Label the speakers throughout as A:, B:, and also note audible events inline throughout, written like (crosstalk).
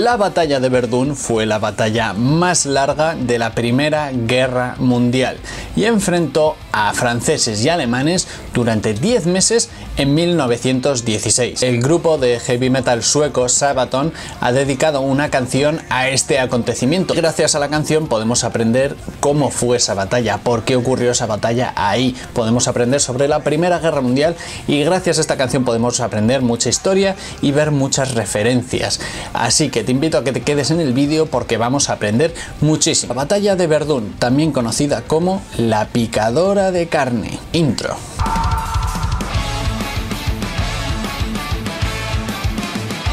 A: La batalla de Verdún fue la batalla más larga de la Primera Guerra Mundial y enfrentó a franceses y alemanes durante 10 meses en 1916. El grupo de heavy metal sueco Sabaton ha dedicado una canción a este acontecimiento. Gracias a la canción podemos aprender cómo fue esa batalla, por qué ocurrió esa batalla ahí. Podemos aprender sobre la Primera Guerra Mundial y gracias a esta canción podemos aprender mucha historia y ver muchas referencias. Así que te invito a que te quedes en el vídeo porque vamos a aprender muchísimo. La batalla de Verdún, también conocida como la picadora de carne. Intro.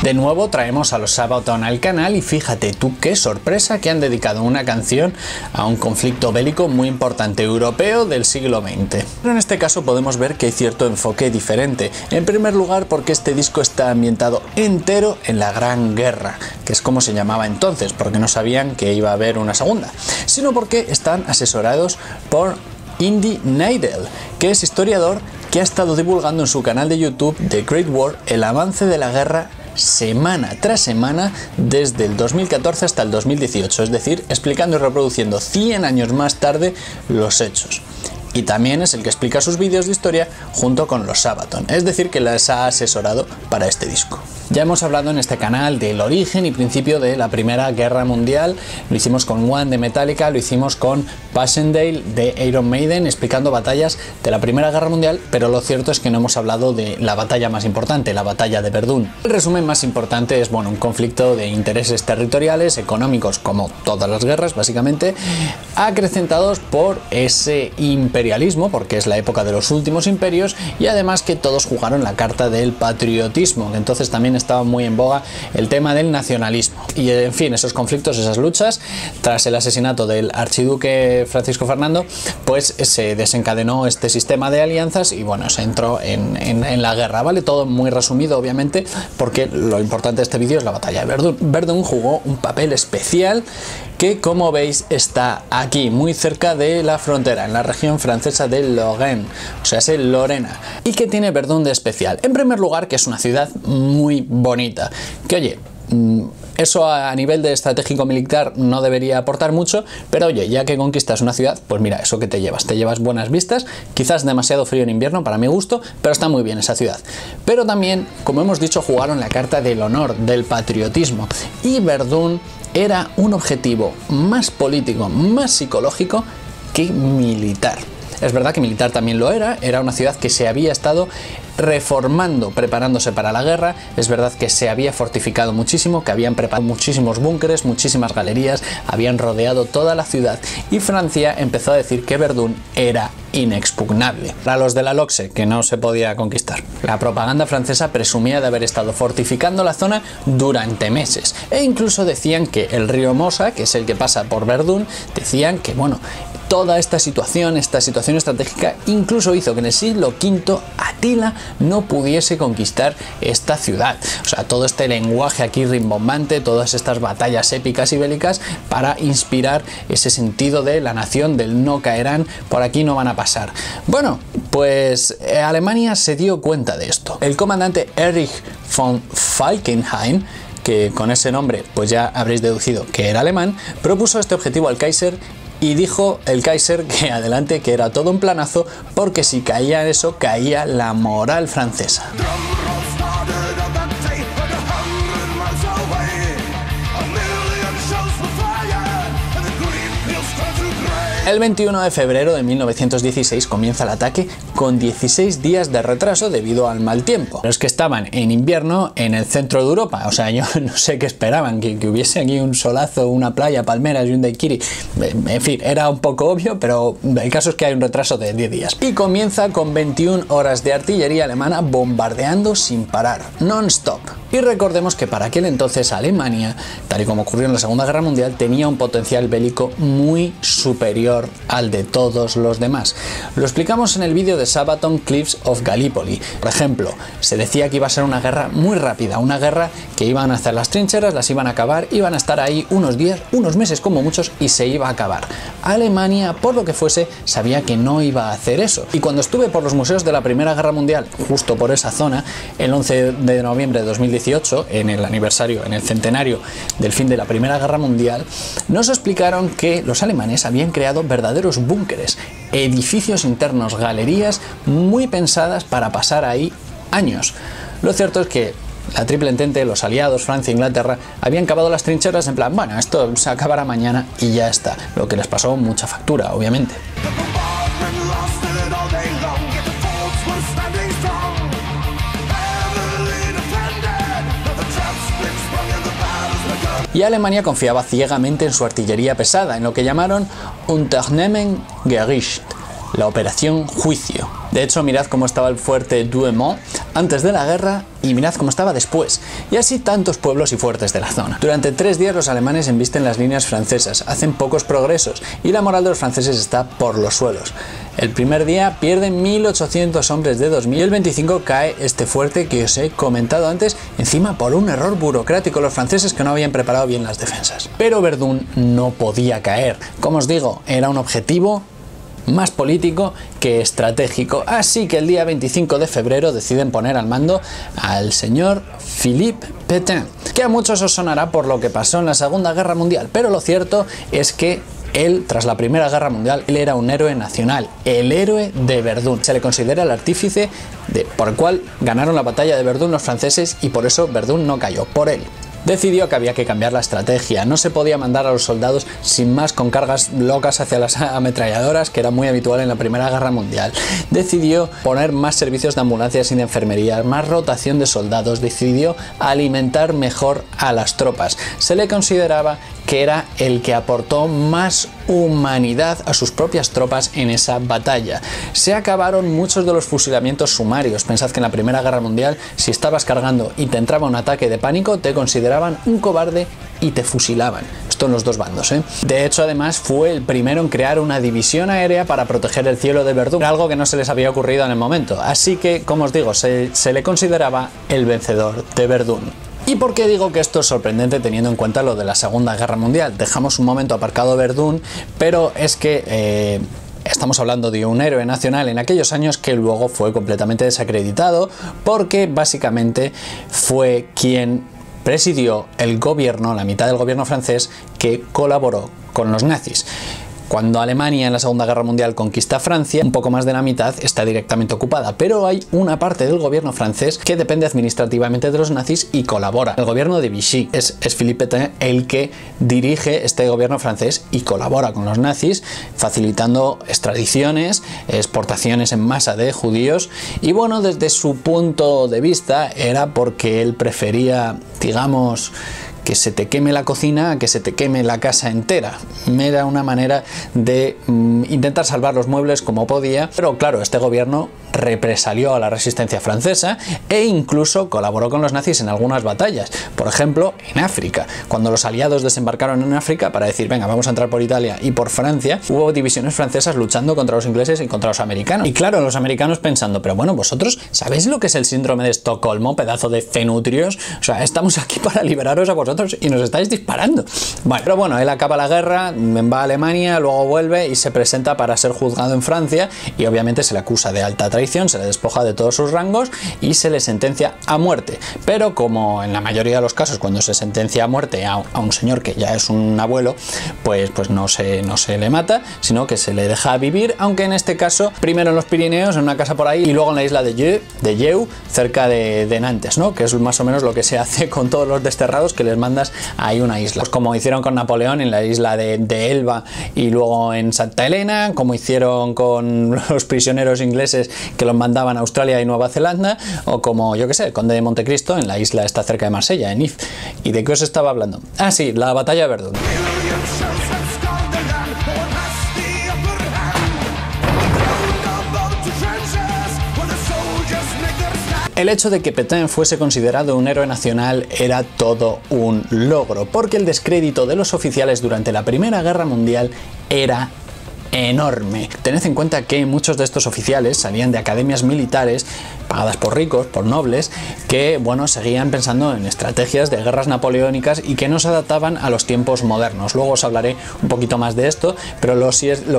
A: De nuevo traemos a los Sabaton al canal y fíjate tú qué sorpresa que han dedicado una canción a un conflicto bélico muy importante europeo del siglo XX. Pero en este caso podemos ver que hay cierto enfoque diferente. En primer lugar porque este disco está ambientado entero en la Gran Guerra, que es como se llamaba entonces, porque no sabían que iba a haber una segunda, sino porque están asesorados por Indy Neidel, que es historiador que ha estado divulgando en su canal de YouTube The Great War el avance de la guerra semana tras semana desde el 2014 hasta el 2018, es decir, explicando y reproduciendo 100 años más tarde los hechos. Y también es el que explica sus vídeos de historia junto con los Sabaton, es decir, que las ha asesorado para este disco. Ya hemos hablado en este canal del origen y principio de la Primera Guerra Mundial. Lo hicimos con One de Metallica, lo hicimos con Passendale de Iron Maiden, explicando batallas de la Primera Guerra Mundial, pero lo cierto es que no hemos hablado de la batalla más importante, la batalla de Verdún. El resumen más importante es bueno, un conflicto de intereses territoriales, económicos, como todas las guerras, básicamente, acrecentados por ese porque es la época de los últimos imperios, y además que todos jugaron la carta del patriotismo, entonces también estaba muy en boga el tema del nacionalismo. Y en fin, esos conflictos, esas luchas, tras el asesinato del archiduque Francisco Fernando, pues se desencadenó este sistema de alianzas y bueno, se entró en, en, en la guerra, ¿vale? Todo muy resumido, obviamente, porque lo importante de este vídeo es la batalla de Verdún. Verdún jugó un papel especial que como veis está aquí, muy cerca de la frontera, en la región francesa de Lorraine, o sea, es Lorena. ¿Y que tiene Verdún de especial? En primer lugar, que es una ciudad muy bonita, que oye, eso a nivel de estratégico militar no debería aportar mucho, pero oye, ya que conquistas una ciudad, pues mira, eso que te llevas, te llevas buenas vistas, quizás demasiado frío en invierno para mi gusto, pero está muy bien esa ciudad. Pero también, como hemos dicho, jugaron la carta del honor, del patriotismo, y Verdún era un objetivo más político, más psicológico que militar. Es verdad que militar también lo era, era una ciudad que se había estado reformando, preparándose para la guerra. Es verdad que se había fortificado muchísimo, que habían preparado muchísimos búnkeres, muchísimas galerías, habían rodeado toda la ciudad y Francia empezó a decir que Verdún era inexpugnable. Para los de la Loxe, que no se podía conquistar. La propaganda francesa presumía de haber estado fortificando la zona durante meses e incluso decían que el río Mosa, que es el que pasa por Verdún, decían que bueno, toda esta situación, esta situación estratégica, incluso hizo que en el siglo V Atila no pudiese conquistar esta ciudad. O sea, todo este lenguaje aquí rimbombante, todas estas batallas épicas y bélicas para inspirar ese sentido de la nación, del no caerán, por aquí no van a pasar. Bueno, pues eh, Alemania se dio cuenta de esto. El comandante Erich von Falkenhayn que con ese nombre pues ya habréis deducido que era alemán, propuso este objetivo al Kaiser y dijo el Kaiser que (laughs) adelante que era todo un planazo porque si caía eso caía la moral francesa. El 21 de febrero de 1916 comienza el ataque con 16 días de retraso debido al mal tiempo. Los que estaban en invierno en el centro de Europa, o sea, (laughs) yo no sé qué esperaban, que, hubiese aquí un solazo, una playa, palmeras y un daiquiri. En fin, era un poco obvio, pero el caso es que hay un retraso de 10 días. Y comienza con 21 horas de artillería alemana bombardeando sin parar, non-stop. Y recordemos que para aquel entonces Alemania, tal y como ocurrió en la Segunda Guerra Mundial, tenía un potencial bélico muy superior al de todos los demás. Lo explicamos en el vídeo de Sabaton Cliffs of Gallipoli. Por ejemplo, se decía que iba a ser una guerra muy rápida, una guerra que iban a hacer las trincheras, las iban a acabar, iban a estar ahí unos días, unos meses como muchos y se iba a acabar. Alemania, por lo que fuese, sabía que no iba a hacer eso. Y cuando estuve por los museos de la Primera Guerra Mundial, justo por esa zona, el 11 de noviembre de 2017, 2018, en el aniversario, en el centenario del fin de la Primera Guerra Mundial, nos explicaron que los alemanes habían creado verdaderos búnkeres, edificios internos, galerías muy pensadas para pasar ahí años. Lo cierto es que la triple entente, los aliados, Francia e Inglaterra, habían cavado las trincheras en plan, bueno, esto se acabará mañana y ya está. Lo que les pasó mucha factura, obviamente. Y Alemania confiaba ciegamente en su artillería pesada, en lo que llamaron Unternehmen Gericht, la operación juicio. De hecho, mirad cómo estaba el fuerte Douaumont antes de la guerra y mirad cómo estaba después, y así tantos pueblos y fuertes de la zona. Durante tres días los alemanes embisten las líneas francesas, hacen pocos progresos y la moral de los franceses está por los suelos. El primer día pierden 1.800 hombres de 2.000 y el 25 cae este fuerte que os he comentado antes, encima por un error burocrático los franceses que no habían preparado bien las defensas. Pero Verdún no podía caer. Como os digo, era un objetivo más político que estratégico. Así que el día 25 de febrero deciden poner al mando al señor Philippe Pétain, que a muchos os sonará por lo que pasó en la Segunda Guerra Mundial, pero lo cierto es que él, tras la Primera Guerra Mundial, él era un héroe nacional, el héroe de Verdún. Se le considera el artífice de, por el cual ganaron la batalla de Verdún los franceses y por eso Verdún no cayó, por él decidió que había que cambiar la estrategia. No se podía mandar a los soldados sin más con cargas locas hacia las (laughs) ametralladoras, que era muy habitual en la Primera Guerra Mundial. Decidió poner más servicios de ambulancias y de enfermería, más rotación de soldados, decidió alimentar mejor a las tropas. Se le consideraba que era el que aportó más humanidad a sus propias tropas en esa batalla. Se acabaron muchos de los fusilamientos sumarios. Pensad que en la Primera Guerra Mundial, si estabas cargando y te entraba un ataque de pánico, te consideraban un cobarde y te fusilaban. Esto en los dos bandos. ¿eh? De hecho, además, fue el primero en crear una división aérea para proteger el cielo de Verdún, algo que no se les había ocurrido en el momento. Así que, como os digo, se, se le consideraba el vencedor de Verdún. ¿Y por qué digo que esto es sorprendente teniendo en cuenta lo de la Segunda Guerra Mundial? Dejamos un momento aparcado Verdún, pero es que... Eh, estamos hablando de un héroe nacional en aquellos años que luego fue completamente desacreditado porque básicamente fue quien presidió el gobierno, la mitad del gobierno francés, que colaboró con los nazis. Cuando Alemania en la Segunda Guerra Mundial conquista Francia, un poco más de la mitad está directamente ocupada, pero hay una parte del gobierno francés que depende administrativamente de los nazis y colabora. El gobierno de Vichy es, Philippe Pétain el que dirige este gobierno francés y colabora con los nazis, facilitando extradiciones, exportaciones en masa de judíos y bueno, desde su punto de vista era porque él prefería, digamos, que se te queme la cocina que se te queme la casa entera. Era una manera de intentar salvar los muebles como podía, pero claro, este gobierno represalió a la resistencia francesa e incluso colaboró con los nazis en algunas batallas, por ejemplo en África. Cuando los aliados desembarcaron en África para decir, venga, vamos a entrar por Italia y por Francia, hubo divisiones francesas luchando contra los ingleses y contra los americanos. Y claro, los americanos pensando, pero bueno, vosotros sabéis lo que es el síndrome de Estocolmo, pedazo de fenutrios, o sea, estamos aquí para liberaros a vosotros y nos estáis disparando. Pero bueno, él acaba la guerra, va a Alemania, luego vuelve y se presenta para ser juzgado en Francia y obviamente se le acusa de alta traición se le despoja de todos sus rangos y se le sentencia a muerte. Pero como en la mayoría de los casos cuando se sentencia a muerte a, un señor que ya es un abuelo, pues, pues no, se, no se le mata, sino que se le deja vivir, aunque en este caso primero en los Pirineos, en una casa por ahí, y luego en la isla de Yeu, de cerca de, Nantes, ¿no? que es más o menos lo que se hace (laughs) con todos los desterrados que les mandas ahí una isla. Pues como hicieron con Napoleón en la isla de, de Elba y luego en Santa Elena, como hicieron con (laughs) los prisioneros ingleses que los mandaban a Australia y Nueva Zelanda, o como, yo que sé, el conde de Montecristo en la isla está cerca de Marsella, en If. ¿Y de qué os estaba hablando? Ah, sí, la batalla de Verdún. El hecho de que Petain fuese considerado un héroe nacional era todo un logro, porque el descrédito de los oficiales durante la Primera Guerra Mundial era enorme. Tened en cuenta que muchos de estos oficiales salían de academias militares pagadas por ricos, por nobles, que bueno, seguían pensando en estrategias de guerras napoleónicas y que no se adaptaban a los tiempos modernos. Luego os hablaré un poquito más de esto, pero lo,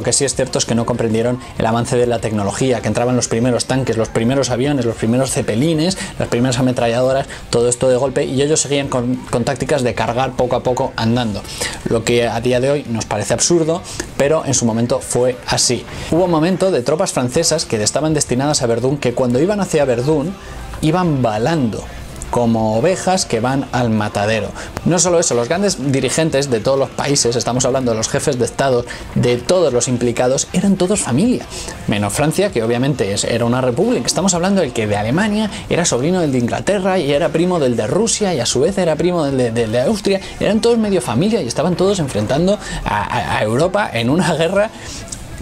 A: que sí es cierto es que no comprendieron el avance de la tecnología, que entraban los primeros tanques, los primeros aviones, los primeros cepelines, las primeras ametralladoras, todo esto de golpe, y ellos seguían con tácticas de cargar poco a poco andando. Lo que a día de hoy nos parece absurdo, pero en su momento fue así. Hubo un momento de tropas francesas que estaban destinadas a Verdún que cuando iban hacia Verdún iban balando como ovejas que van al matadero. No solo eso, los grandes dirigentes de todos los países, estamos hablando de los jefes de Estado, de todos los implicados, eran todos familia. Menos Francia, que obviamente era una república. Estamos hablando del que de Alemania era sobrino del de Inglaterra y era primo del de Rusia y a su vez era primo del de, Austria. Eran todos medio familia y estaban todos enfrentando a Europa en una (laughs) guerra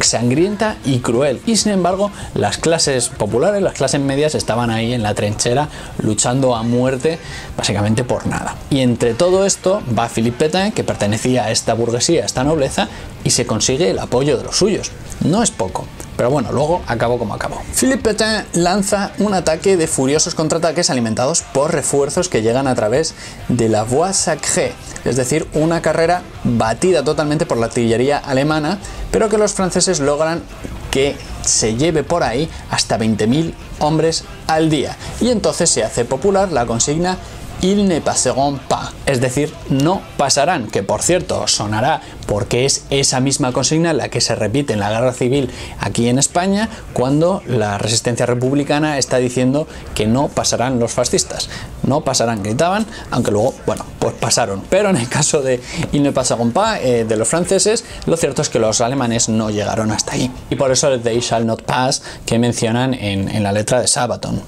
A: sangrienta y cruel. Y sin embargo, las clases populares, las clases medias estaban ahí en la trinchera luchando a muerte básicamente por nada. Y entre todo esto va Philippe Pétain, que pertenecía a esta burguesía, a esta nobleza, y se consigue el apoyo de los suyos. No es poco. Pero bueno, luego acabó como acabó. Philippe Pétain lanza un ataque de furiosos contraataques alimentados por refuerzos que llegan a través de la Voie Sacrée, es decir, una carrera batida totalmente por la artillería alemana, pero que los franceses logran que se lleve por ahí hasta 20.000 hombres al día. Y entonces se hace popular la consigna ils ne passeront pas, es decir, no pasarán, que por cierto sonará porque es esa misma consigna la que se repite en la guerra civil aquí en España cuando la resistencia republicana está diciendo que no pasarán los fascistas, no pasarán, gritaban, aunque luego, bueno, pues pasaron, pero en el caso de ils ne passeront pas eh, de los franceses, lo cierto es que los alemanes no llegaron hasta ahí, y por eso el they shall not pass que mencionan en, en la letra de Sabaton.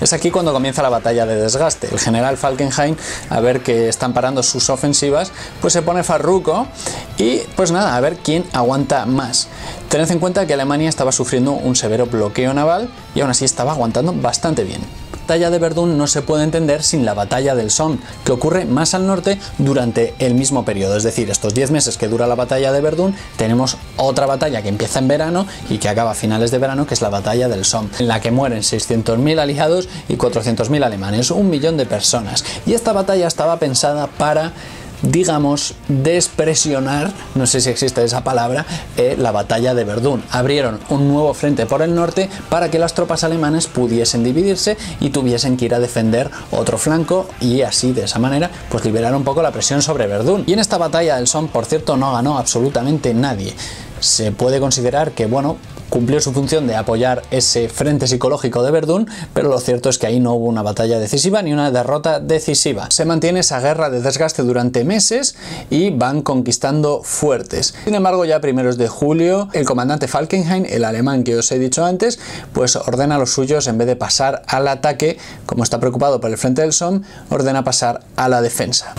A: Es aquí cuando comienza la batalla de desgaste. El general Falkenhayn, a ver que están parando sus ofensivas, pues se pone farruco y pues nada, a ver quién aguanta más. Tened en cuenta que Alemania estaba sufriendo un severo bloqueo naval y aún así estaba aguantando bastante bien batalla de Verdún no se puede entender sin la batalla del Somme, que ocurre más al norte durante el mismo periodo. Es decir, estos 10 meses que dura la batalla de Verdún, tenemos otra batalla que empieza en verano y que acaba a finales de verano, que es la batalla del Somme, en la que mueren 600.000 aliados y 400.000 alemanes, un millón de personas. Y esta batalla estaba pensada para digamos, despresionar, no sé si existe esa palabra, eh, la batalla de Verdún. Abrieron un nuevo frente por el norte para que las tropas alemanas pudiesen dividirse y tuviesen que ir a defender otro flanco y así de esa manera pues liberar un poco la presión sobre Verdún. Y en esta batalla del Somme, por cierto, no ganó absolutamente nadie. Se puede considerar que, bueno, cumplió su función de apoyar ese frente psicológico de Verdún, pero lo cierto es que ahí no hubo una batalla decisiva ni una derrota decisiva. Se mantiene esa guerra de desgaste durante meses y van conquistando fuertes. Sin embargo, ya primeros de julio, el comandante Falkenhayn, el alemán que os he dicho antes, pues ordena a los suyos, en vez de pasar al ataque, como está preocupado por el frente del Somme, ordena pasar a la defensa.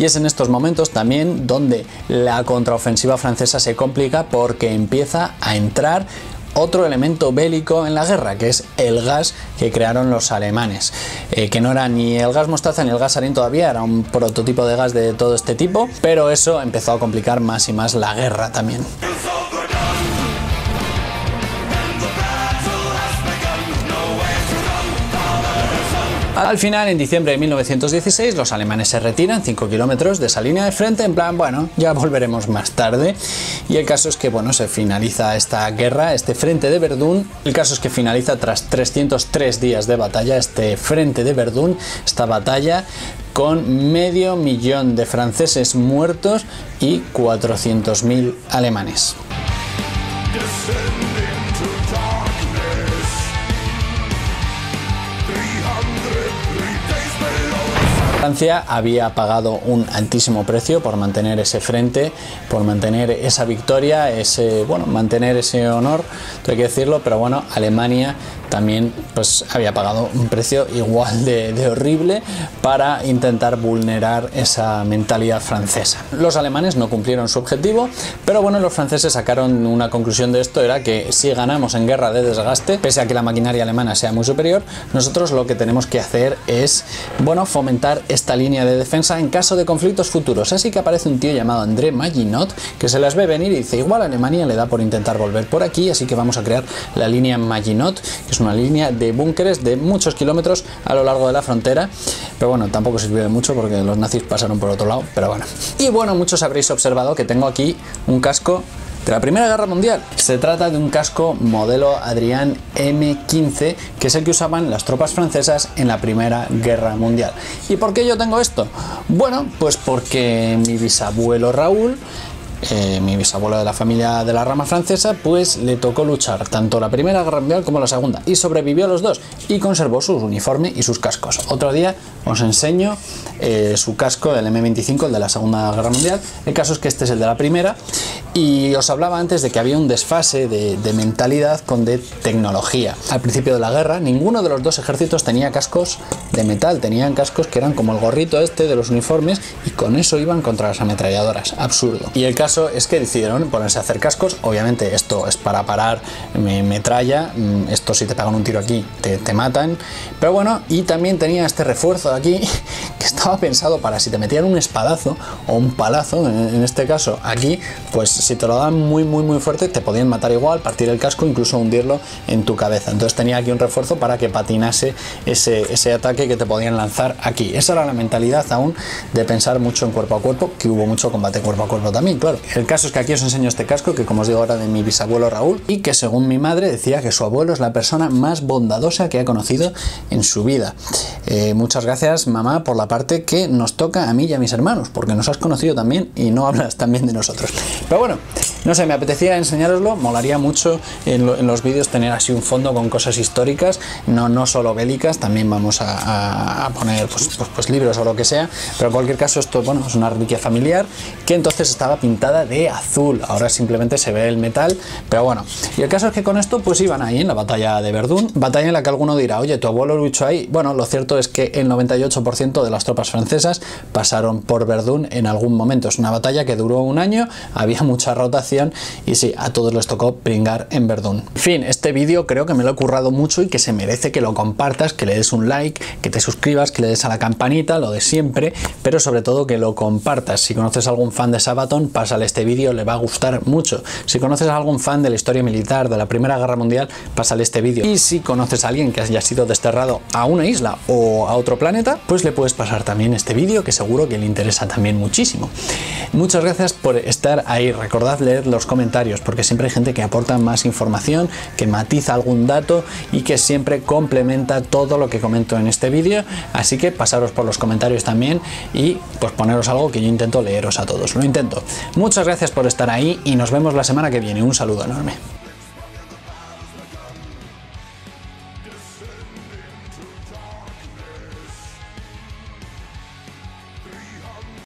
A: Y es en estos momentos también donde la contraofensiva francesa se complica porque empieza a entrar otro elemento bélico en la guerra, que es el gas que crearon los alemanes, eh, que no era ni el gas mostaza ni el gas sarín todavía, era un prototipo de gas de todo este tipo, pero eso empezó a complicar más y más la guerra también. Al final, en diciembre de 1916, los alemanes se retiran 5 kilómetros de esa línea de frente, en plan, bueno, ya volveremos más tarde. Y el caso es que, bueno, se finaliza esta guerra, este frente de Verdún. El caso es que finaliza tras 303 días de batalla, este frente de Verdún, esta batalla con medio millón de franceses muertos y 400.000 alemanes. Francia había pagado un altísimo precio por mantener ese frente, por mantener esa victoria, ese, bueno, mantener ese honor, hay que decirlo, pero bueno, Alemania también pues había pagado un precio igual de, horrible para intentar vulnerar esa mentalidad francesa. Los alemanes no cumplieron su objetivo, pero bueno, los franceses sacaron una conclusión de esto, era que si ganamos en guerra de desgaste, pese a que la maquinaria alemana sea muy superior, nosotros lo que tenemos que hacer es, bueno, fomentar esta línea de defensa en caso de conflictos futuros. Así que aparece un tío llamado André Maginot que se las ve venir y dice, igual Alemania le da por intentar volver por aquí, así que vamos a crear la línea Maginot, que es una línea de búnkeres de muchos kilómetros a lo largo de la frontera. Pero bueno, tampoco sirvió de mucho porque los nazis pasaron por otro lado, pero bueno. Y bueno, muchos habréis observado que tengo aquí un casco de la Primera Guerra Mundial. Se trata de un casco modelo Adrián M15, que es el que usaban las tropas francesas en la Primera Guerra Mundial. ¿Y por qué yo tengo esto? Bueno, pues porque mi bisabuelo Raúl eh, mi bisabuelo de la familia de la rama francesa, pues le tocó luchar tanto la Primera Guerra Mundial como la Segunda y sobrevivió a los dos y conservó su uniforme y sus cascos. Otro día os enseño eh, su casco del M25, el de la Segunda Guerra Mundial. El caso es que este es el de la Primera y os hablaba antes de que había un desfase de, mentalidad con de tecnología. Al principio de la guerra, ninguno de los dos ejércitos tenía cascos de metal, tenían cascos que eran como el gorrito este de los uniformes y con eso iban contra las ametralladoras. Absurdo. Y el caso es que decidieron ponerse a hacer cascos. Obviamente esto es para parar metralla. Mm, esto si te pegan un tiro aquí te, matan. Pero bueno, y también tenía este refuerzo aquí (laughs) que estaba pensado para si te metían un espadazo o un palazo, en, en este caso aquí, pues si te lo dan muy muy muy fuerte te podían matar igual, partir el casco, incluso hundirlo en tu cabeza. Entonces tenía aquí un refuerzo para que patinase ese, ese ataque que te podían lanzar aquí. Esa era la mentalidad aún de pensar mucho en cuerpo a cuerpo, que hubo mucho combate cuerpo a cuerpo también, claro. El caso es que aquí os enseño este casco que como os digo ahora de mi bisabuelo Raúl y que según mi madre decía que su abuelo es la persona más bondadosa que ha conocido en su vida. Eh, muchas gracias mamá por la parte que nos toca a mí y a mis hermanos, porque nos has conocido también y no (laughs) hablas también de nosotros. Pero bueno, no sé, me apetecía enseñaroslo, molaría mucho en, lo, en los vídeos tener así un fondo con cosas históricas, no, no solo bélicas, también vamos a poner pues, pues, pues, libros o lo que sea, pero en cualquier caso esto bueno, es una reliquia familiar que entonces estaba pintada de azul, ahora simplemente se ve el metal, pero bueno, y el caso es que con esto pues iban ahí en la batalla de Verdún, batalla en la que alguno dirá, oye, tu abuelo luchó ahí, bueno, lo cierto es que el 98% de las tropas francesas pasaron por Verdún en algún momento, es una batalla que duró un año, (laughs) había mucha rotación y sí, a todos les tocó pringar en Verdún. En fin, este vídeo creo que me lo he currado mucho y que se merece que lo compartas, que le des un like, que te suscribas, que le des a la campanita, lo de siempre, pero sobre todo que lo compartas. Si conoces algún fan de Sabaton, pásale este vídeo, le va a gustar mucho. Si conoces a algún fan de la historia militar, de la Primera Guerra Mundial, pásale este vídeo. Y si conoces a alguien que haya sido desterrado a una isla o a otro planeta, pues le puedes pasar también este vídeo, que seguro que le interesa también muchísimo. Muchas gracias por estar ahí. Recordad leer los comentarios, porque siempre hay gente que aporta más información, que matiza algún dato y que siempre complementa todo lo que comento en este vídeo. Así que pasaros por los comentarios también y pues poneros algo que yo intento leeros a todos. Lo intento. Muchas gracias por estar ahí y nos vemos la semana que viene. Un saludo enorme.